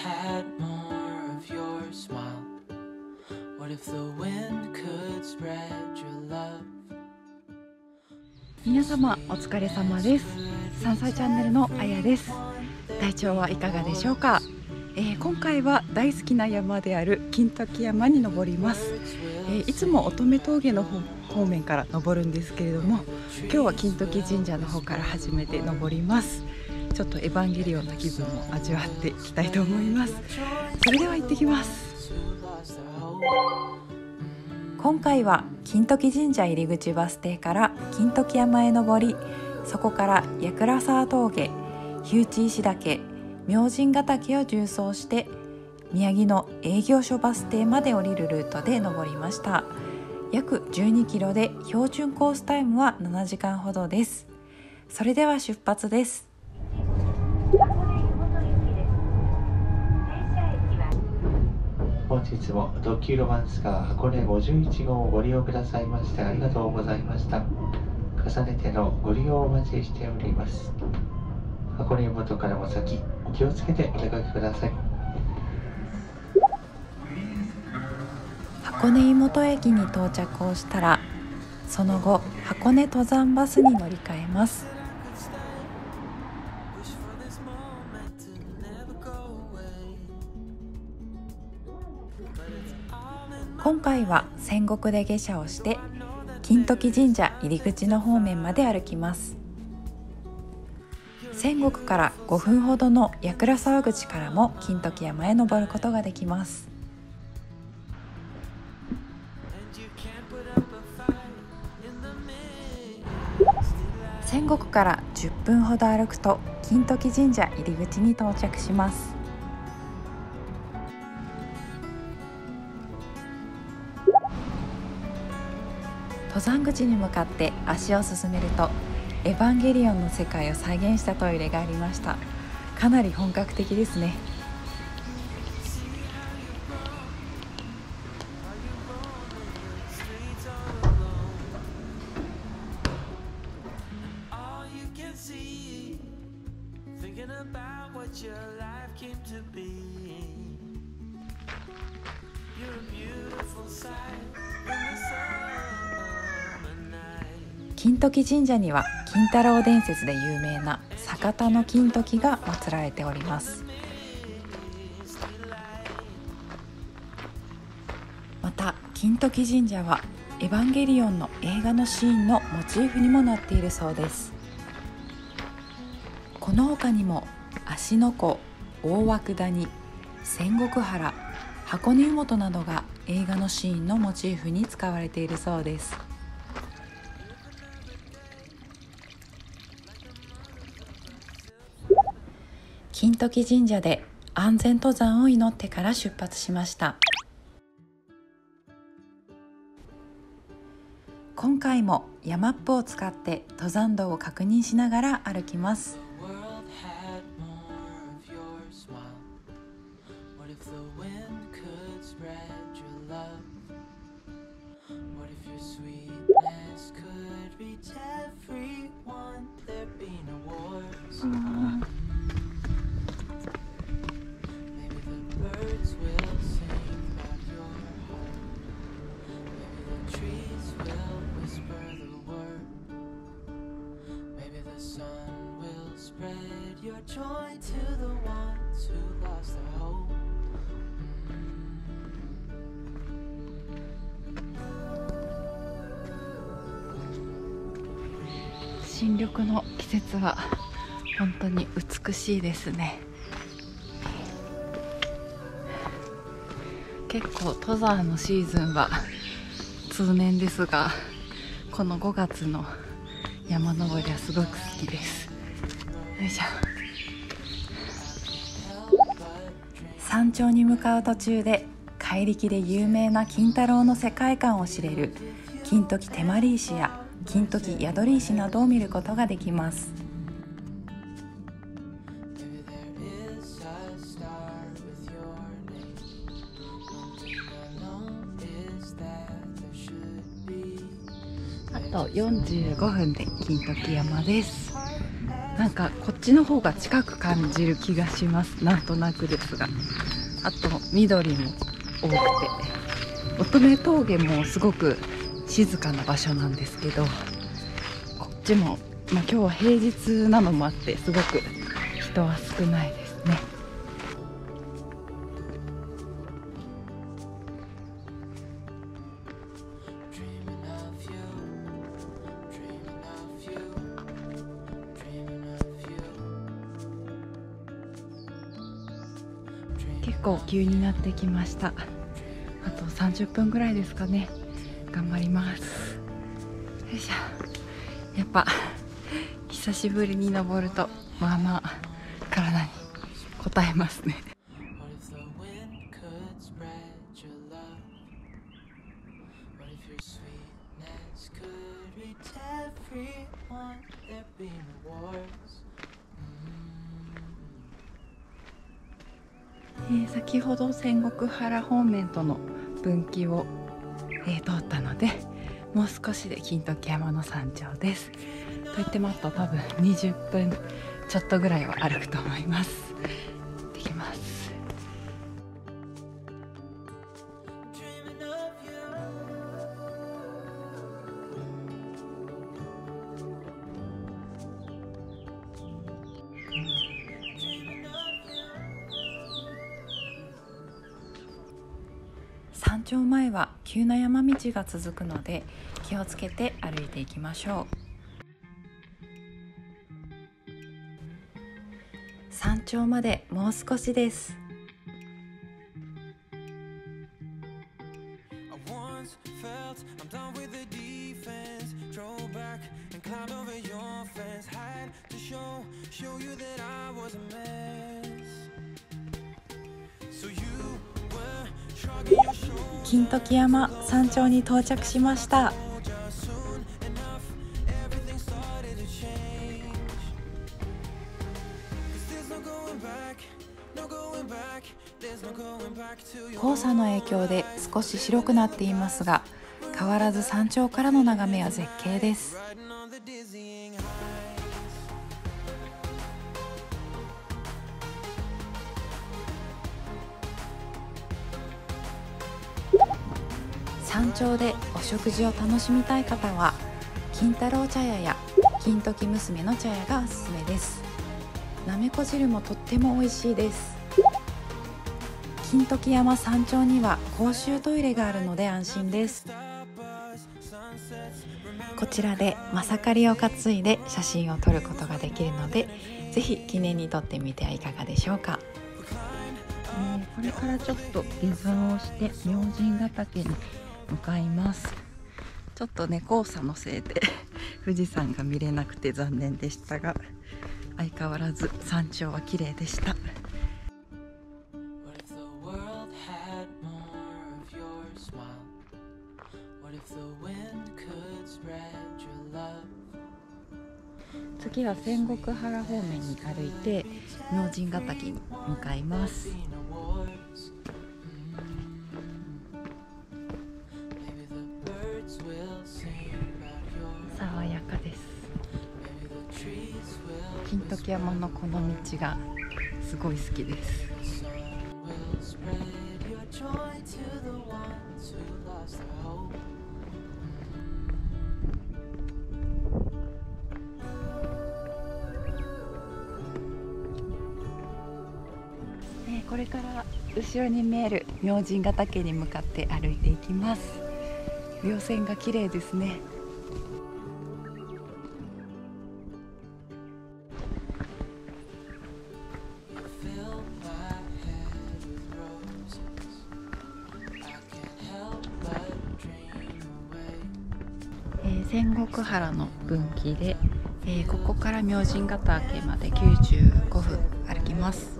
had more of your smile? What if the wind could spread your love? 皆様お疲れ様です。山菜チャンネルのあやです。体調はいかがでしょうか、えー今回は大好きな山である金時山に登ります、えーいつも乙女峠の方方面から登るんですけれども今日は金時神社の方から始めて登ります。ちょっとエヴァンゲリオンの気分も味わっていきたいと思います。それでは行ってきます。今回は金時神社入り口バス停から金時山へ登りそこから矢倉沢峠火打石岳明神ヶ岳を縦走して宮城の営業所バス停まで降りるルートで登りました。約12キロで標準コースタイムは7時間ほどです。それでは出発です。本日も特急ロマンスカー箱根51号をご利用くださいましてありがとうございました。重ねてのご利用をお待ちしております。箱根元からも先お気をつけてお出かけください。箱根湯本駅に到着をしたらその後箱根登山バスに乗り換えます。今回は戦国で下車をして金時神社入り口の方面まで歩きます。戦国から5分ほどの矢倉沢口からも金時山へ登ることができます。戦国から10分ほど歩くと金時神社入り口に到着します。山口に向かって足を進めるとエヴァンゲリオンの世界を再現したトイレがありました。かなり本格的ですね。金時神社には金太郎伝説で有名な酒田の金時が祀られております。また金時神社はエヴァンゲリオンの映画のシーンのモチーフにもなっているそうです。この他にも芦ノ湖大涌谷仙石原箱根湯本などが映画のシーンのモチーフに使われているそうです。時神社で安全登山を祈ってから出発しました。今回も山ップを使って登山道を確認しながら歩きます。Joy to the ones who lost their hope. 新緑の季節は本当に美しいですね。結構登山のシーズンは通年ですがこの5月の山登りはすごく好きです。よいしょ。山頂に向かう途中で怪力で有名な金太郎の世界観を知れる金時手まり石や金時宿り石などを見ることができます。あと45分で金時山です。なんかこっちの方が近く感じる気がします。なんとなくですが。あと緑も多くて。乙女峠もすごく静かな場所なんですけど。こっちも、まあ、今日は平日なのもあってすごく人は少ないですね。急になってきました。あと30分ぐらいですかね。頑張ります。よいしょ。やっぱ久しぶりに登るとまあまあ体に応えますね What if the wind could spread your love? What if your sweetness could reach everyone? There'd be no wars. Mm. えー先ほど仙石原方面との分岐を、えー通ったのでもう少しで金時山の山頂です。と言ってもあと多分20分ちょっとぐらいは歩くと思います。山頂前は急な山道が続くので気をつけて歩いていきましょう。山頂までもう少しです。黄砂の影響で少し白くなっていますが変わらず山頂からの眺めは絶景です。山頂でお食事を楽しみたい方は金太郎茶屋や金時娘の茶屋がおすすめです。なめこ汁もとっても美味しいです。金時山山頂には公衆トイレがあるので安心です。こちらでまさかりを担いで写真を撮ることができるのでぜひ記念に撮ってみてはいかがでしょうか、えーこれからちょっと下山をして明神ヶ岳に向かいます。ちょっとね黄砂のせいで 富士山が見れなくて残念でしたが相変わらず山頂は綺麗でした?次は仙石原方面に歩いて明神ヶ岳に向かいます山のこの道がすごい好きです。これから後ろに見える明神ヶ岳に向かって歩いていきます。稜線が綺麗ですね。で、ここから明神ヶ岳まで95分歩きます。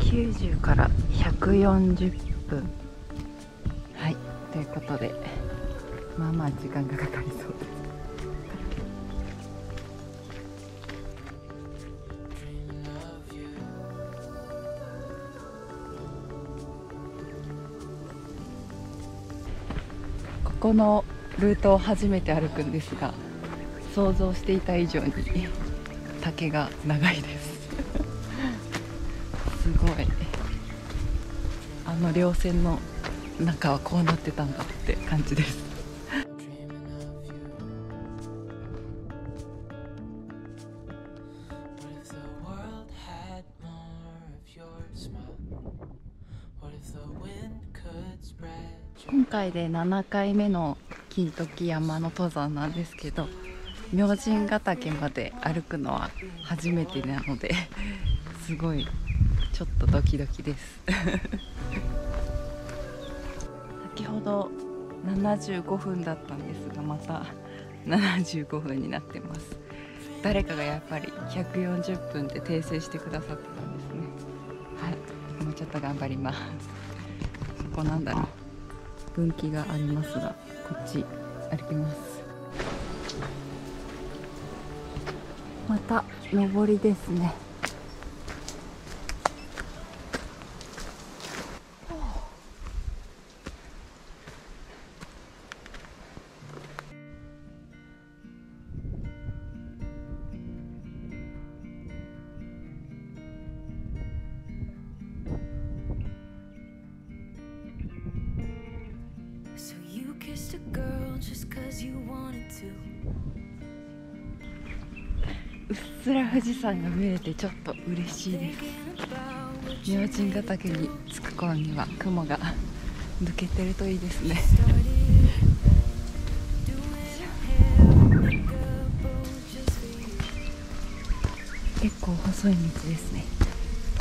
90から140分はいということで。まあまあ時間がかかりそうです。ここのルートを初めて歩くんですが想像していた以上に竹が長いです。すごい。あの稜線の中はこうなってたんだって感じです。回で7回目の金時山の登山なんですけど明神ヶ岳まで歩くのは初めてなのですごいちょっとドキドキです。先ほど75分だったんですがまた75分になってます。誰かがやっぱり140分で訂正してくださってたんですね。はい。もうちょっと頑張ります。そこなんだろう分岐がありますがこっち歩きます。また上りですね「うっすら富士山が見えてちょっと嬉しいです。明神ヶ岳に着く頃には雲が抜けてるといいですね。結構細い道ですね。よ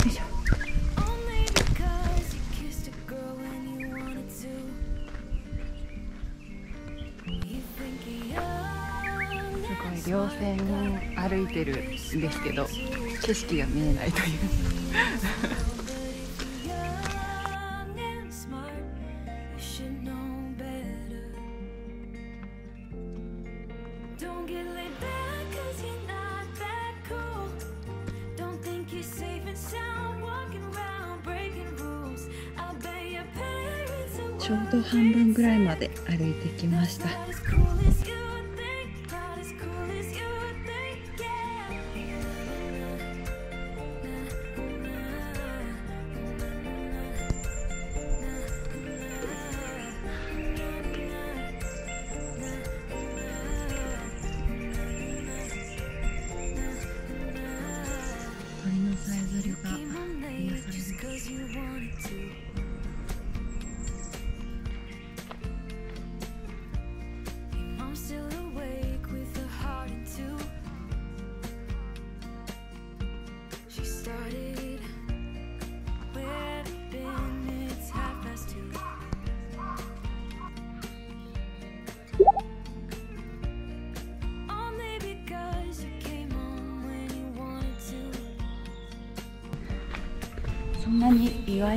いしょ。歩いてるんですけど景色が見えないという。ちょうど半分ぐらいまで歩いてきました。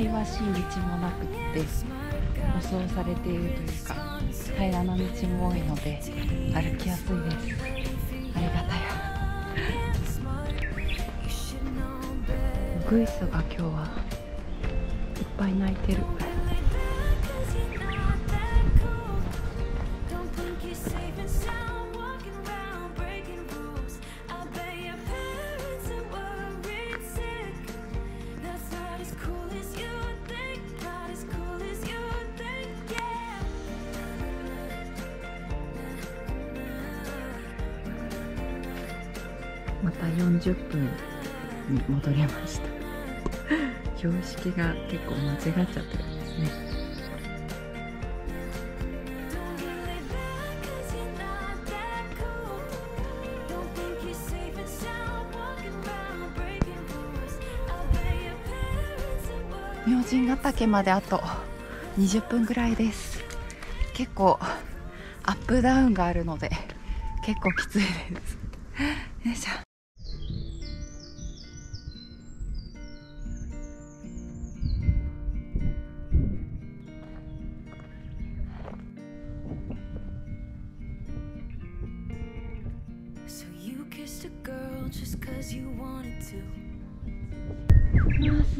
忌ましい道もなくって舗装されているというか平らな道も多いので歩きやすいです。ありがたやウグイスが今日はいっぱい鳴いてる。踊りました。標識が結構間違っちゃってるんですね。ヶ岳まであと20分ぐらいです。結構アップダウンがあるので結構きついです。よいしょ。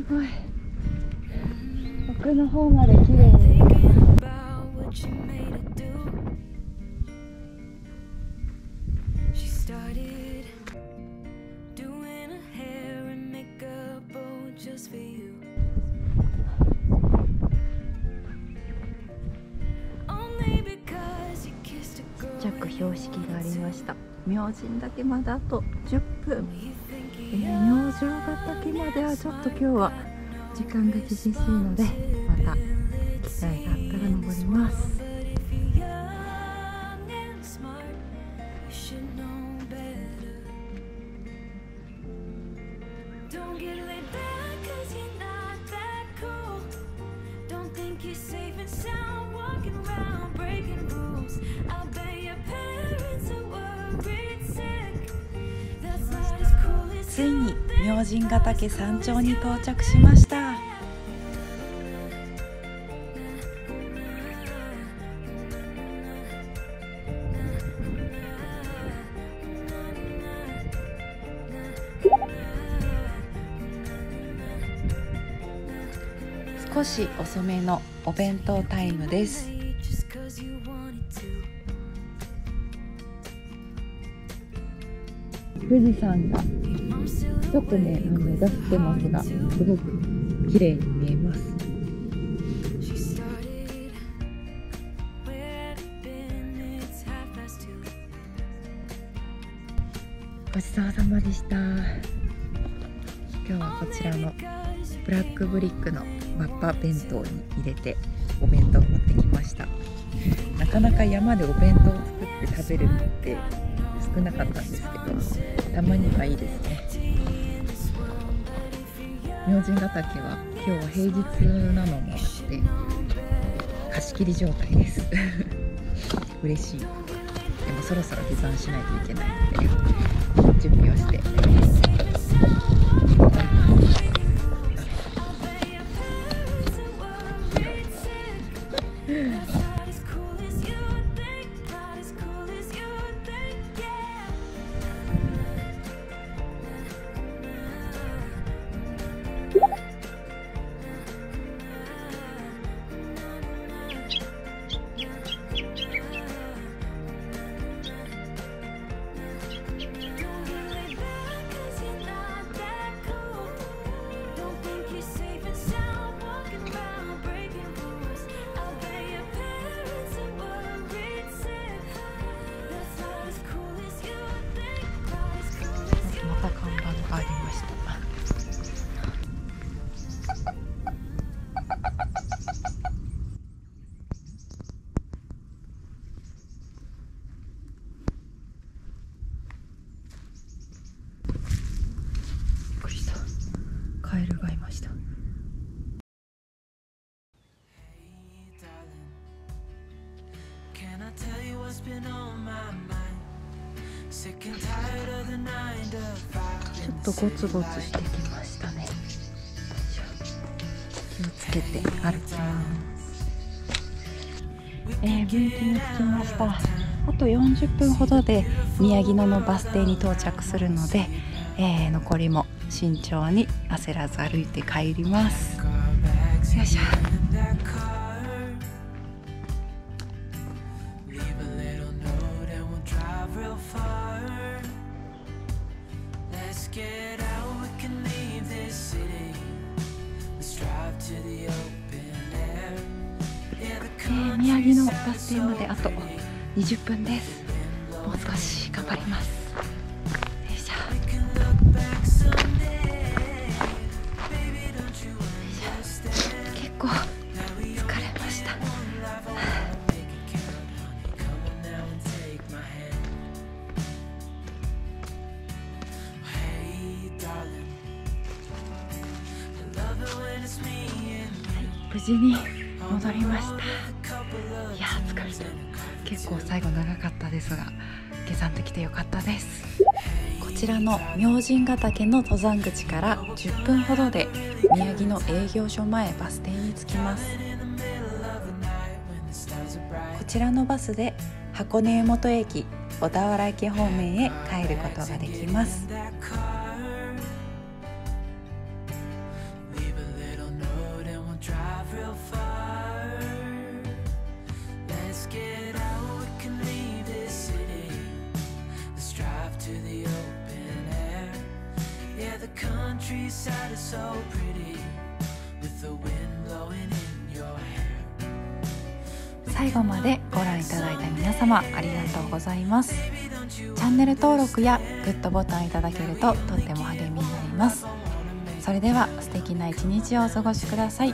すごい。奥の方まで綺麗に標識がありました。明神だけまだあと10分。えー明星ヶ岳まではちょっと今日は時間が厳しいのでまた機会があったら登ります you're safe and sound walking around breaking rules. I'll ついに明神ヶ岳山頂に到着しました。少し遅めのお弁当タイムです。富士山が I'm still ちょっとねあの出してますがすごく綺麗に見えます。ごちそうさまでした。今日はこちらのブラックブリックのわっぱ弁当に入れてお弁当を持ってきました。なかなか山でお弁当を作って食べるのって少なかったんですけどたまにはいいですね明神ヶ岳は今日は平日なのもあって貸し切り状態です。嬉しい。でもそろそろ下山しないといけないので準備をして not ちょっとゴツゴツしてきましたね。気をつけて歩きます。えー、分岐に着きました。あと40分ほどで宮城野のバス停に到着するので、えー残りも慎重に焦らず歩いて帰ります。よいしょ。Get out, we can leave this city. Let's drive to the open air. Yeah, the えー宮城のバス停まであと20分ですもう少し頑張ります結構最後長かったですが下山できてよかったです。こちらの明神ヶ岳の登山口から10分ほどで宮城の営業所前バス停に着きます。こちらのバスで箱根湯本駅小田原駅方面へ帰ることができます。最後までご覧いただいた皆様ありがとうございます。チャンネル登録やグッドボタンいただけるととっても励みになります。それでは素敵な一日をお過ごしください。